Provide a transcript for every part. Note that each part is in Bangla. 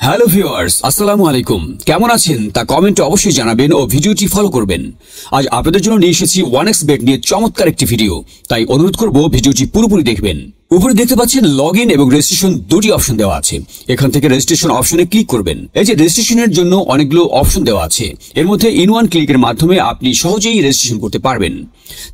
হ্যালো ভিউয়ার্স আসসালামু আলাইকুম কেমন আছেন? তা কমেন্টে অবশ্যই জানাবেন ও ভিডিওটি ফলো করবেন। আজ আপনাদের জন্য নিয়ে এসেছি ওয়ান এক্স বেড নিয়ে চমৎকার একটি ভিডিও তাই অনুরোধ করব ভিডিওটি পুরোপুরি দেখবেন। উপরে দেখতে পাচ্ছেন লগ ইন এবং রেজিস্ট্রেশন দুটি অপশন দেওয়া আছে। এখান থেকে রেজিস্ট্রেশন অপশনে ক্লিক করবেন। এই যে রেজিস্ট্রেশনের জন্য অনেকগুলো অপশন দেওয়া আছে। এর মধ্যে ইন ওয়ান ক্লিকের মাধ্যমে আপনি সহজেই রেজিস্ট্রেশন করতে পারবেন।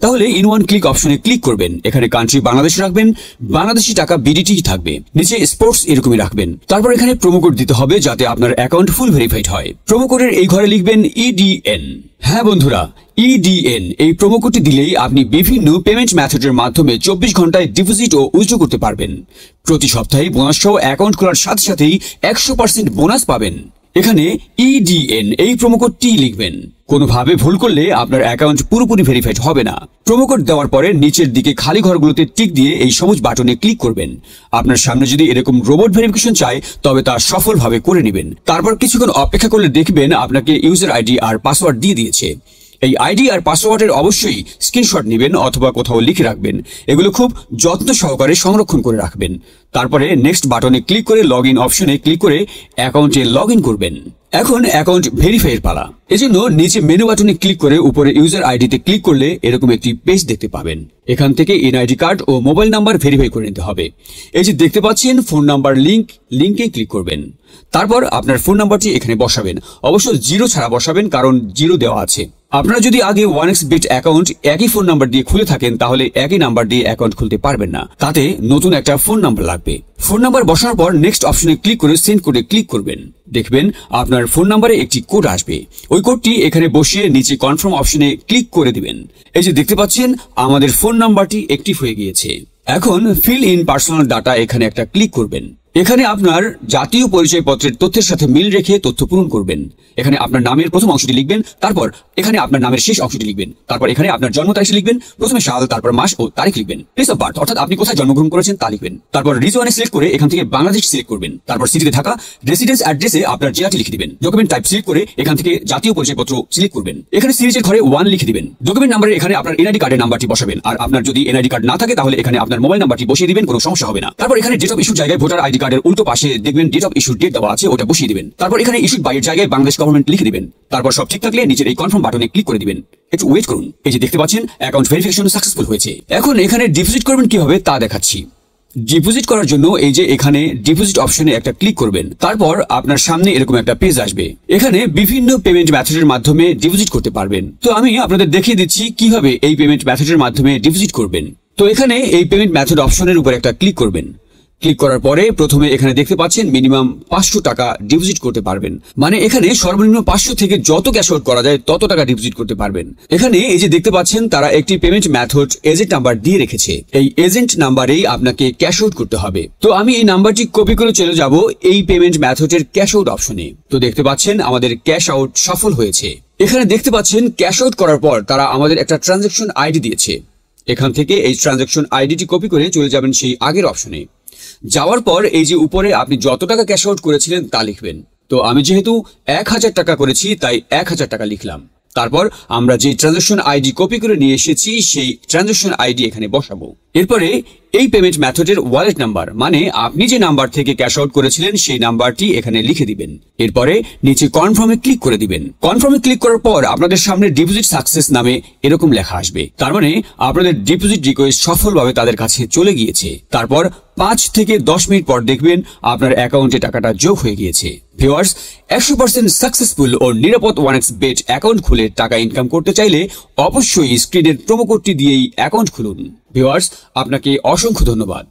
তাহলে ইন ওয়ান ক্লিক অপশনে ক্লিক করবেন। এখানে কান্ট্রি বাংলাদেশ রাখবেন। বাংলাদেশি টাকা বিডিটি থাকবে। নিচে স্পোর্টস এরকমই রাখবেন। তারপর এখানে প্রোমো কোড দিতে হবে যাতে আপনার অ্যাকাউন্ট ফুল ভেরিফাইড হয়। প্রোমো কোডের এই ঘরে লিখবেন ইডিএন হ্যাঁ বন্ধুরা ইডিএন এই প্রোমো কোডটি দিলেই আপনি বিভিন্ন পেমেন্ট মেথডের মাধ্যমে চব্বিশ ঘন্টায় ডিপোজিট ও উইথড্র করতে পারবেন। প্রতি সপ্তাহে বোনাস সহ অ্যাকাউন্ট খোলার সাথে সাথেই একশো পার্সেন্ট বোনাস পাবেন। এখানে ইডিএন এই প্রোমো কোডটি লিখবেন। কোনোভাবে ভুল করলে আপনার অ্যাকাউন্ট পুরোপুরি ভেরিফাইড হবে না। প্রোমো কোড দেওয়ার পরে নিচের দিকে খালি ঘরগুলোতে টিক দিয়ে এই সবুজ বাটনে ক্লিক করবেন। আপনার সামনে যদি এরকম রোবট ভেরিফিকেশন চায়, তবে তা সফলভাবে করে নেবেন। তারপর কিছুক্ষণ অপেক্ষা করলে দেখবেন আপনাকে ইউজার আইডি আর পাসওয়ার্ড দিয়ে দিয়েছে। এই আইডি আর পাসওয়ার্ডের অবশ্যই স্ক্রিনশট নেবেন অথবা কোথাও লিখে রাখবেন। এগুলো খুব যত্ন সহকারে সংরক্ষণ করে রাখবেন। তারপরে নেক্সট বাটনে ক্লিক করে লগ ইন অপশনে ক্লিক করে অ্যাকাউন্টে লগ ইন করবেন। এখন অ্যাকাউন্ট ভেরিফাইয়ের পালা। এজন্য নিচে মেনু বাটনে ক্লিক করে উপরে ইউজার আইডিতে ক্লিক করলে এরকম একটি পেজ দেখতে পাবেন। এখান থেকে এনআইডি কার্ড ও মোবাইল নাম্বার ভেরিফাই করে নিতে হবে। এই যে দেখতে পাচ্ছেন ফোন নাম্বার লিংক লিঙ্কে ক্লিক করবেন। তারপর আপনার ফোন নাম্বারটি এখানে বসাবেন। অবশ্য জিরো ছাড়া বসাবেন, কারণ জিরো দেওয়া আছে। আপনারা যদি আগে ওয়ান এক্স বিট অ্যাকাউন্ট একই ফোন নাম্বার দিয়ে খুলে থাকেন, তাহলে একই নাম্বার দিয়ে অ্যাকাউন্ট খুলতে পারবেন না। তাতে নতুন একটা ফোন নাম্বার লাগবে। ফোন নাম্বার বসানোর পর নেক্সট অপশনে ক্লিক করে সেন্ড কোডে ক্লিক করবেন। দেখবেন আপনার ফোন নাম্বারে একটি কোড আসবে। ওই কোডটি এখানে বসিয়ে নিচে কনফার্ম অপশনে ক্লিক করে দিবেন। এই যে দেখতে পাচ্ছেন, আমাদের ফোন নাম্বারটি অ্যাক্টিভ হয়ে গিয়েছে। এখন ফিল ইন পার্সোনাল ডাটা এখানে একটা ক্লিক করবেন। এখানে আপনার জাতীয় পরিচয়পত্রের তথ্যের সাথে মিল রেখে তথ্য পূরণ করবেন। এখানে আপনার নামের প্রথম অংশটি লিখবেন, তারপর এখানে আপনার নামের শেষ অংশটি লিখবেন, তারপর এখানে আপনার জন্ম তারিখ লিখবেন, প্রথমে সাল, তারপর মাস ও তারিখ লিখবেন। প্লেস অফ বার্থ অর্থাৎ আপনি কোথায় জন্মগ্রহণ করেছেন তা লিখবেন। তারপর রিজওয়ানে সিলেক্ট করে এখান থেকে বাংলাদেশ সিলেক্ট করবেন। তারপর সিটিতে থাকা রেসিডেন্স অ্যাড্রেসে আপনার জেলাটি লিখে দিবেন। ডকুমেন্ট টাইপ সিলেক্ট করে এখান থেকে জাতীয় পরিচয়পত্র সিলেক্ট করবেন। এখানে সিরিজের ঘরে ওয়ান লিখে দিবেন। ডকুমেন্ট নাম্বারে এখানে আপনার এনআইডি কার্ডের নাম্বারটি বসাবেন। আর আপনার যদি এনআইডি কার্ড না থাকে, তাহলে এখানে আপনার মোবাইল নাম্বারটি বসিয়ে দিবেন, কোনো সমস্যা হবে না। তারপর এখানে অফ ইস্যুর জায়গায় ভোটার আইডি কার্ডের উল্টো পাশে দেখবেন ডেট অফ ইস্যুর ডেট দেওয়া আছে, ওটা বসিয়ে দিবেন। তারপর এখানে ইস্যুড বাইয়ের জায়গায় বাংলাদেশ গভর্নমেন্ট লিখে দিবেন। তারপর সব ঠিক থাকলে নিচের এই কনফার্ম বাটনে ক্লিক করে দিবেন। একটু ওয়েট করুন। এই যে দেখতে পাচ্ছেন অ্যাকাউন্ট ভেরিফিকেশন সাকসেসফুল হয়েছে। এখন এখানে ডিপোজিট করবেন কীভাবে তা দেখাচ্ছি। ডিপোজিট করার জন্য এই যে এখানে ডিপোজিট অপশনে একটা ক্লিক করবেন। তারপর আপনার সামনে এরকম একটা পেজ আসবে। এখানে বিভিন্ন পেমেন্ট মেথডের মাধ্যমে ডিপোজিট করতে পারবেন। তো আমি আপনাদের দেখিয়ে দিচ্ছি কীভাবে এই পেমেন্ট মেথডের মাধ্যমে ডিপোজিট করবেন। তো এখানে এই পেমেন্ট মেথড অপশনের উপর একটা ক্লিক করবেন। ক্লিক করার পরে প্রথমে এখানে দেখতে পাচ্ছেন মিনিমাম পাঁচশো টাকা ডিপোজিট করতে পারবেন। মানে এখানে সর্বনিম্ন পাঁচশো থেকে যত ক্যাশ আউট করা যায়, তত টাকা ডিপোজিট করতে পারবেন। এখানে এই যে দেখতে পাচ্ছেন, তারা একটি পেমেন্ট মেথড এজেন্ট নাম্বার দিয়ে রেখেছে। এই এজেন্ট নাম্বারেই আপনাকে ক্যাশ আউট করতে হবে। তো আমি এই নাম্বারটি কপি করে চলে যাব এই পেমেন্ট মেথডের ক্যাশ আউট অপশনে। তো দেখতে পাচ্ছেন, আমাদের ক্যাশ আউট সফল হয়েছে। এখানে দেখতে পাচ্ছেন, ক্যাশ আউট করার পর তারা আমাদের একটা ট্রানজেকশন আইডি দিয়েছে। এখান থেকে এই ট্রানজেকশন আইডিটি কপি করে চলে যাবেন সেই আগের অপশনে। যাওয়ার পর এই যে উপরে আপনি যত টাকা ক্যাশ আউট করেছিলেন তা লিখবেন। তো আমি যেহেতু এক হাজার টাকা করেছি, তাই এক হাজার টাকা লিখলাম। তারপর আমরা যে ট্রানজাকশন আইডি কপি করে নিয়ে এসেছি, সেই ট্রানজাকশন আইডি এখানে বসাবো। এরপরে, এই পেমেন্ট মেথডের ওয়ালেট নাম্বার মানে আপনি যে নাম্বার থেকে ক্যাশ আউট করেছিলেন, সেই নাম্বারটি এখানে লিখে দিবেন। এরপরে, নিচে কনফার্মে ক্লিক করে দিবেন। কনফার্মে ক্লিক করার পর, আপনাদের সামনে ডিপোজিট সাকসেস নামে এরকম লেখা আসবে। তার মানে আপনাদের ডিপোজিট রিকোয়েস্ট সফলভাবে তাদের কাছে চলে গিয়েছে। তারপর, পাঁচ থেকে দশ মিনিট পর দেখবেন, আপনার অ্যাকাউন্টে টাকাটা যোগ হয়ে গিয়েছে। ভিওয়ার্স একশো পার্সেন্ট সাকসেসফুল ও নিরাপদ ওয়ান এক্স বেট অ্যাকাউন্ট খুলে টাকা ইনকাম করতে চাইলে, অবশ্যই স্ক্রিনের প্রোমো কোডটি দিয়েই অ্যাকাউন্ট খুলুন। ভিওয়ার্স আপনাকে অসংখ্য ধন্যবাদ।